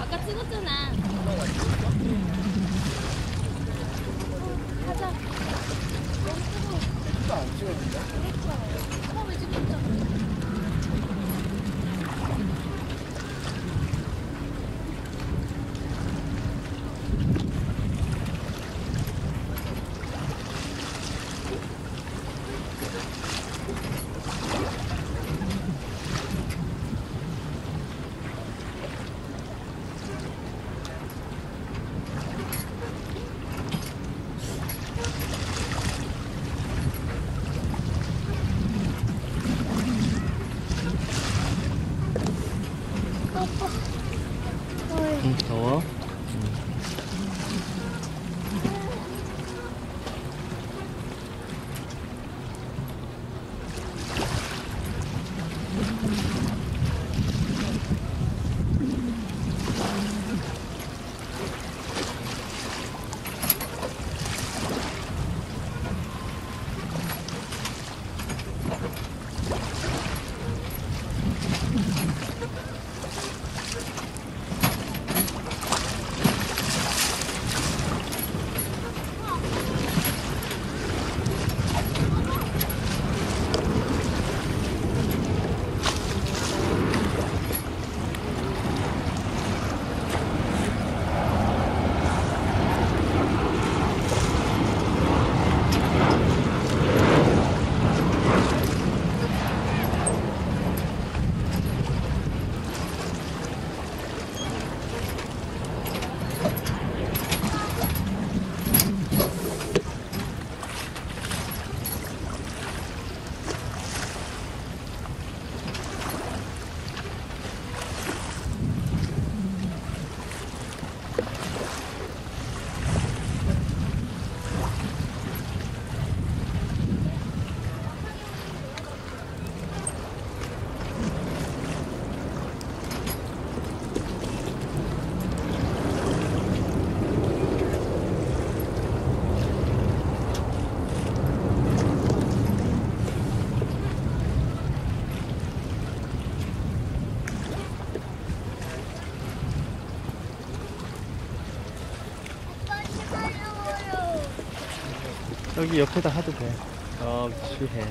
아까 찍었잖아. 응, 더워? 여기 옆에다 하도 돼. 어, 주해.